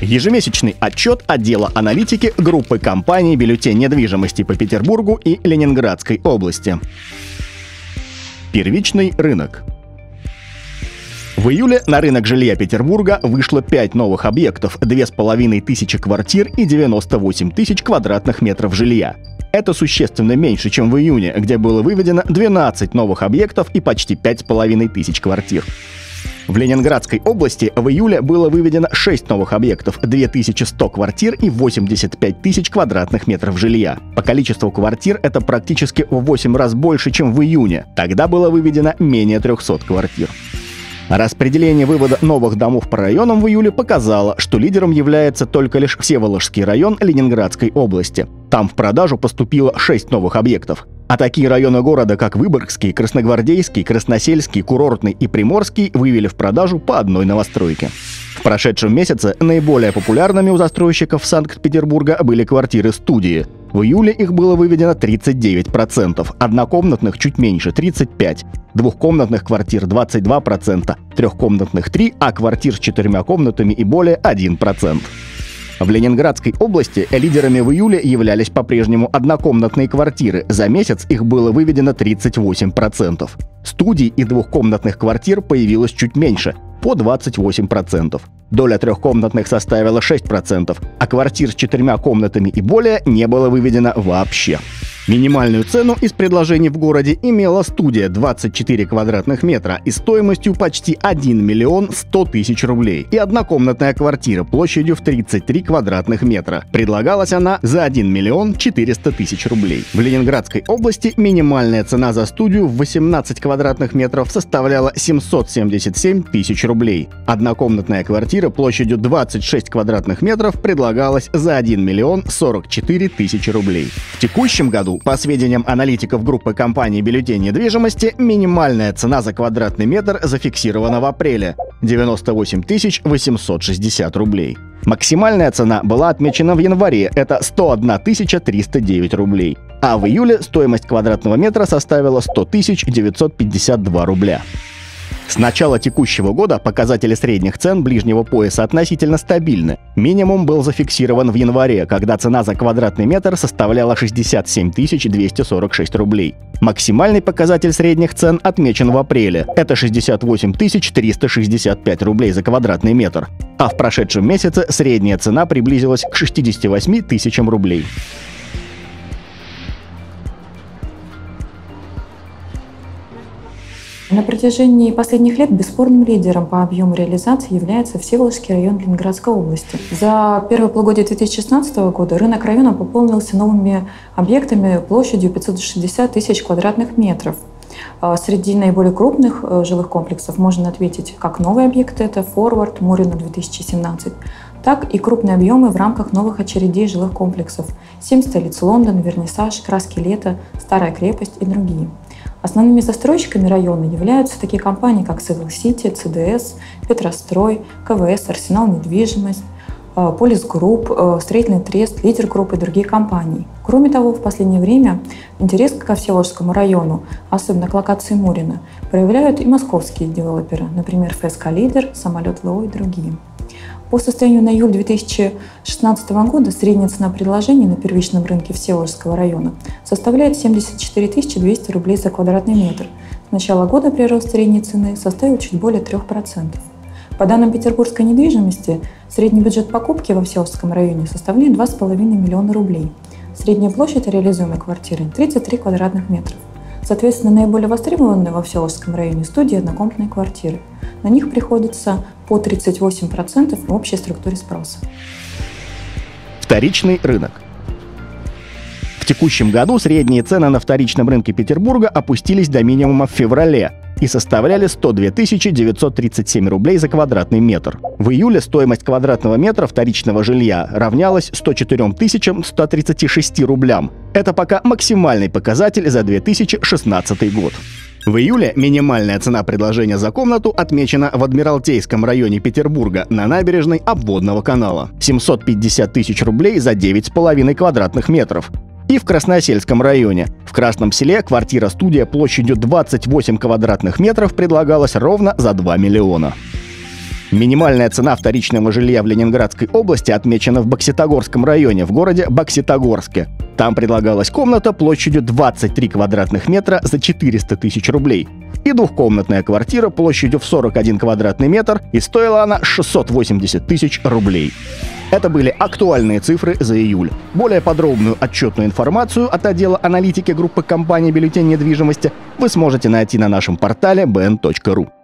Ежемесячный отчет отдела аналитики группы компаний «Бюллетень недвижимости» по Петербургу и Ленинградской области. Первичный рынок. В июле на рынок жилья Петербурга вышло 5 новых объектов, 2500 квартир и 98 тысяч квадратных метров жилья. Это существенно меньше, чем в июне, где было выведено 12 новых объектов и почти 5500 квартир. В Ленинградской области в июле было выведено 6 новых объектов, 2100 квартир и 85 тысяч квадратных метров жилья. По количеству квартир это практически в 8 раз больше, чем в июне. Тогда было выведено менее 300 квартир. Распределение вывода новых домов по районам в июле показало, что лидером является только лишь Всеволожский район Ленинградской области. Там в продажу поступило 6 новых объектов. А такие районы города, как Выборгский, Красногвардейский, Красносельский, Курортный и Приморский, вывели в продажу по одной новостройке. В прошедшем месяце наиболее популярными у застройщиков Санкт-Петербурга были квартиры-студии. В июле их было выведено 39%, однокомнатных чуть меньше – 35%, двухкомнатных квартир – 22%, трехкомнатных – 3%, а квартир с четырьмя комнатами и более – 1%. В Ленинградской области лидерами в июле являлись по-прежнему однокомнатные квартиры. За месяц их было выведено 38%. Студий и двухкомнатных квартир появилось чуть меньше – по 28%. Доля трехкомнатных составила 6%, а квартир с четырьмя комнатами и более не было выведено вообще. Минимальную цену из предложений в городе имела студия 24 квадратных метра и стоимостью почти 1 миллион 100 тысяч рублей и однокомнатная квартира площадью в 33 квадратных метра. Предлагалась она за 1 миллион 400 тысяч рублей. В Ленинградской области минимальная цена за студию в 18 квадратных метров составляла 777 тысяч рублей. Однокомнатная квартира площадью 26 квадратных метров предлагалась за 1 миллион 44 тысячи рублей. В текущем году по сведениям аналитиков группы компании «Бюллетень недвижимости», минимальная цена за квадратный метр зафиксирована в апреле – 98 860 рублей. Максимальная цена была отмечена в январе – это 101 309 рублей. А в июле стоимость квадратного метра составила 100 952 рубля. С начала текущего года показатели средних цен ближнего пояса относительно стабильны. Минимум был зафиксирован в январе, когда цена за квадратный метр составляла 67 246 рублей. Максимальный показатель средних цен отмечен в апреле. Это 68 365 рублей за квадратный метр. А в прошедшем месяце средняя цена приблизилась к 68 тысячам рублей. На протяжении последних лет бесспорным лидером по объему реализации является Всеволожский район Ленинградской области. За первое полугодие 2016 года рынок района пополнился новыми объектами площадью 560 тысяч квадратных метров. А среди наиболее крупных э, жилых комплексов можно ответить как новые объекты, это «Форвард», «Мурина 2017», так и крупные объемы в рамках новых очередей жилых комплексов «Семь столиц Лондон», «Вернисаж», «Краски лета», «Старая крепость» и другие. Основными застройщиками района являются такие компании, как Civil City, ЦДС, Петрострой, КВС, Арсенал недвижимость, э, Полис Групп, э, Строительный трест, Лидер Групп и другие компании. Кроме того, в последнее время интерес к Всеволожскому району, особенно к локации Мурина, проявляют и московские девелоперы, например, ФСК Лидер, Самолет ЛО и другие. По состоянию на июль 2016 года средняя цена предложений на первичном рынке Всеволожского района составляет 74 200 рублей за квадратный метр. С начала года прирост средней цены составил чуть более 3%. По данным петербургской недвижимости, средний бюджет покупки во Всеволожском районе составляет 2,5 миллиона рублей. Средняя площадь реализуемой квартиры – 33 квадратных метров. Соответственно, наиболее востребованные во Всеволожском районе студии однокомнатные квартиры. На них приходится по 38% в общей структуре спроса. Вторичный рынок. В текущем году средние цены на вторичном рынке Петербурга опустились до минимума в феврале и составляли 102 937 рублей за квадратный метр. В июле стоимость квадратного метра вторичного жилья равнялась 104 136 рублям. Это пока максимальный показатель за 2016 год. В июле минимальная цена предложения за комнату отмечена в Адмиралтейском районе Петербурга на набережной обводного канала. 750 тысяч рублей за 9,5 квадратных метров. И в Красносельском районе. В Красном селе квартира-студия площадью 28 квадратных метров предлагалась ровно за 2 миллиона. Минимальная цена вторичного жилья в Ленинградской области отмечена в Бокситогорском районе, в городе Бокситогорске. Там предлагалась комната площадью 23 квадратных метра за 400 тысяч рублей. И двухкомнатная квартира площадью в 41 квадратный метр, и стоила она 680 тысяч рублей. Это были актуальные цифры за июль. Более подробную отчетную информацию от отдела аналитики группы компании «Бюллетень недвижимости» вы сможете найти на нашем портале bn.ru.